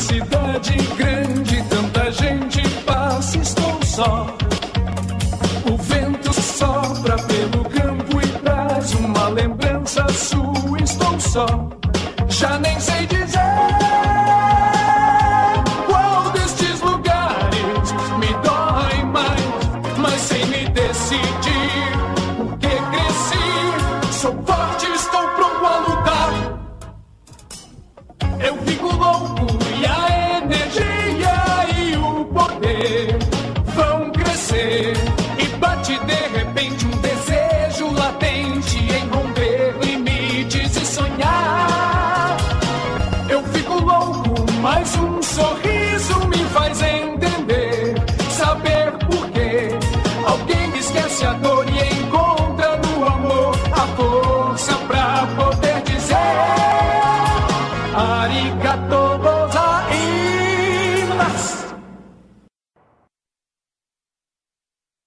cidade grande, tanta gente passa, estou só. O vento sopra pelo campo e traz uma lembrança sua, estou só. Já nem sei de vão crescer. E bate de repente um desejo latente em romper limites e sonhar. Eu fico louco, mas um sorriso me faz entender. Saber por quê. Alguém esquece a dor e encontra no amor a força pra poder dizer. Arigato